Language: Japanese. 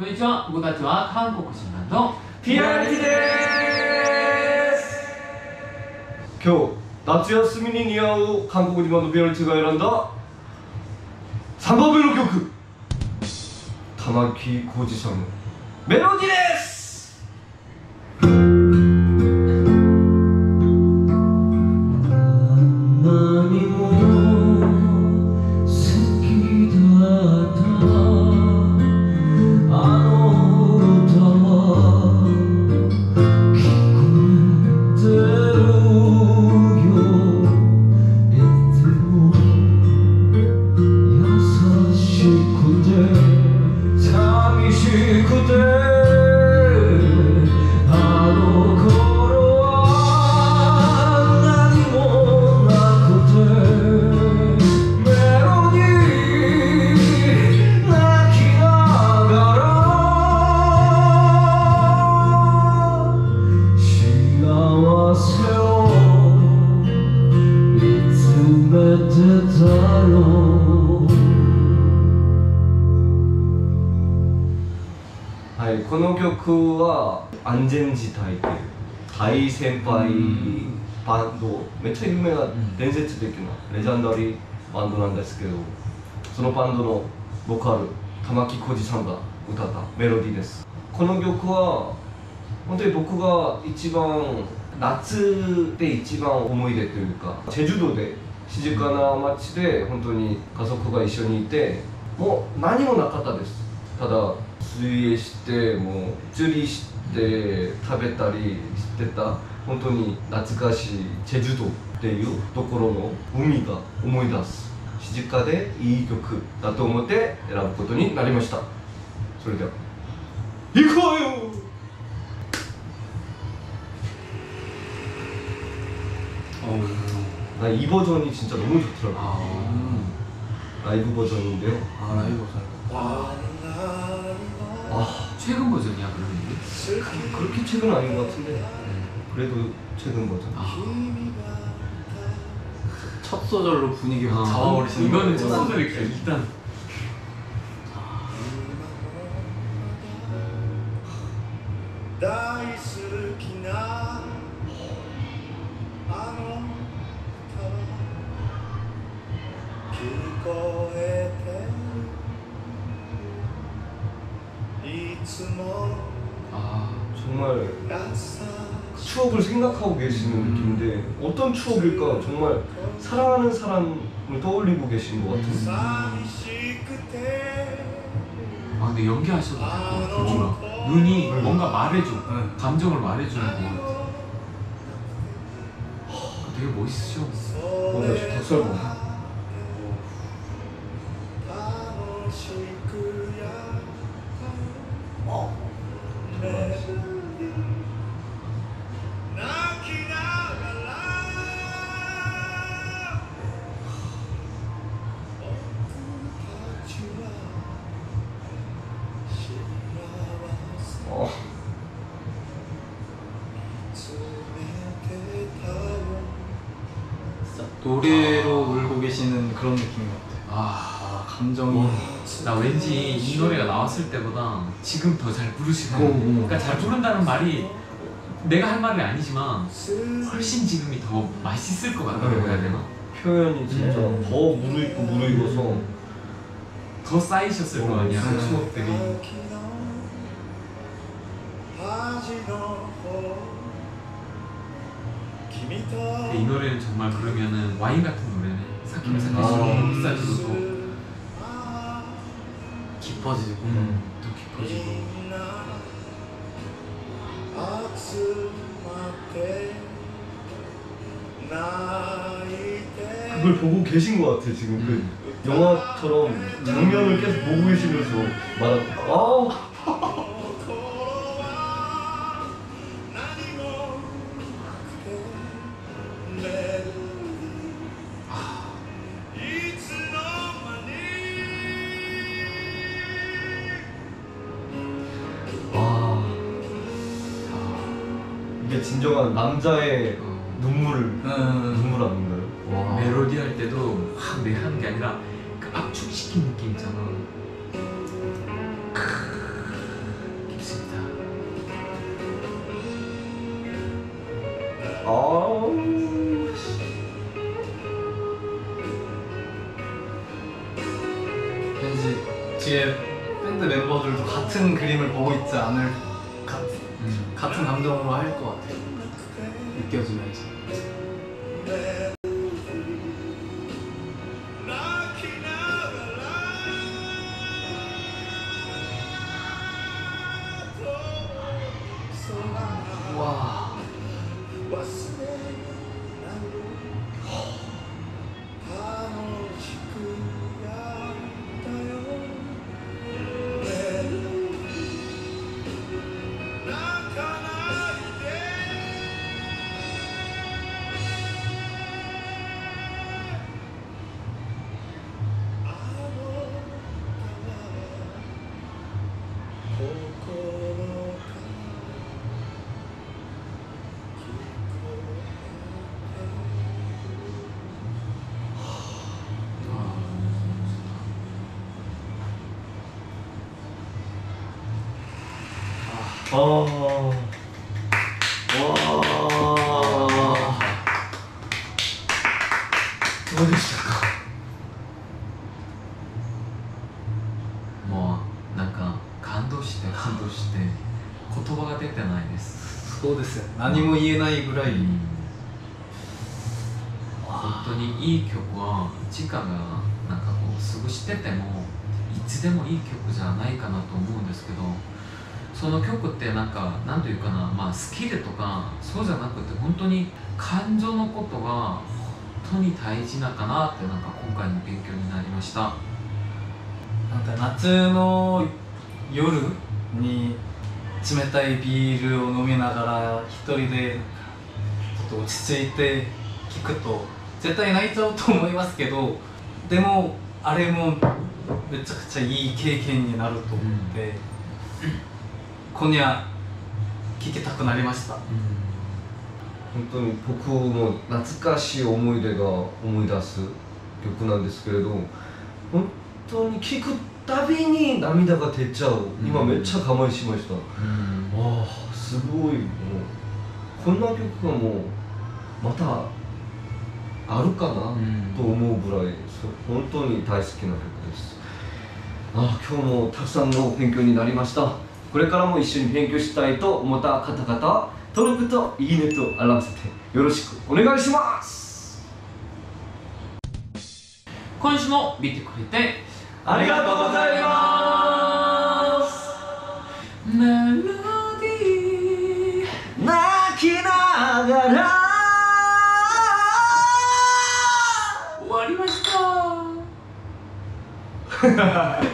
こんにちは。僕たちは韓国人バンド PRT です。今日夏休みに似合う韓国人バンド PRT が選んだ3番目の曲。玉置浩二さんのメロディーです。この曲は安全地帯っていう大先輩バンドめっちゃ有名な伝説的なレジェンダリーバンドなんですけどそのバンドのボーカル玉置浩二さんが歌ったメロディーです。この曲は本当に僕が一番夏で一番思い出というかチェジュ島で静かな街で本当に家族が一緒にいてもう何もなかったです。ただ水泳してもう釣りして食べたりしてた本当に懐かしいチェジュ島っていうところの海が思い出す静かでいい曲だと思って選ぶことになりましたそれでは行こうよ나 이 버전이 진짜 너무 좋더라고요 아, 라이브 버전인데요 아 라이브 잘 아 최근 버전이야 그러면 이게? 그렇게 최근 아닌 것 같은데. 그래도 최근 버전. 아, 첫 소절로 분위기가 아, 잡아버리시는 이거는. 첫 소절이 일단. 大好 아 정말 추억을 생각하고 계시는 음. 느낌인데 어떤 추억일까? 정말 사랑하는 사람을 떠올리고 계신 것 같은 아 근데 연기하셔도 될것 같아요. 눈이 네. 뭔가 말해줘. 네. 감정을 말해주는 것 같아요. 아, 되게 멋있죠 뭔가 네. 좀 덕설보 뭐. 노래로 울고 계시는 그런 느낌인 것 같아요. 아, 아 감정이 와, 나 왠지 이 노래가 나왔을 때보다 지금 더 잘 부르시고, 그러니까 잘 부른다는 말이 내가 할 말이 아니지만 훨씬 지금이 더 맛있을 것 같다고 해야 되나? 표현이 진짜 음. 더 무르익고 무르익어서 더 쌓이셨을 거 아니야 음. 추억들이. 근데 이 노래는 정말 그러면은 와인 같은 노래네. 사키를 사킬수록 더 비싸지고 또 깊어지고. 음, 음. 더 깊어지고. 그걸 보고 계신 것 같아 지금. 그 영화처럼 장면을 계속 보고 계시면서 말하고. 아 진정한 남자의 어. 눈물을 음. 눈물 아닌가요? 와. 멜로디 할 때도 확 내하는 게 아니라 그 압축시킨 느낌 있잖아. 깊습니다. 아 현지 뒤에 밴드 멤버들도 같은 그림을 보고 있지 않을 같, 음. 같은 감정으로 할 것 같아요. 行ってほしいですああわあどうでしたか？もうなんか？感動して感動して言葉が出てないですそうですよ。何も言えないぐらい。本当にいい曲はチカがなんか？こう過ごしててもいつでもいい曲じゃないか？なと思うんですけどその曲ってなんかなんというかなまあスキルとかそうじゃなくて本当に感情のことが本当に大事なかなってなんか今回の勉強になりました。なんか夏の夜に冷たいビールを飲みながら一人でちょっと落ち着いて聞くと絶対泣いちゃうと思いますけどでもあれもめちゃくちゃいい経験になると思って、今夜聴きたくなりました。本当に僕も懐かしい思い出が思い出す曲なんですけれど本当に聴くたびに涙が出ちゃう。今めっちゃ我慢しました、うん。ああすごい。もうこんな曲がもうまたあるかな、うん。と思うぐらい本当に大好きな曲です。ああ今日もたくさんの勉強になりましたこれからも一緒に勉強したいと思った方々は登録といいねとアラーム設定よろしくお願いします。今週も見てくれてありがとうございます。メロディー泣きながら。終わりました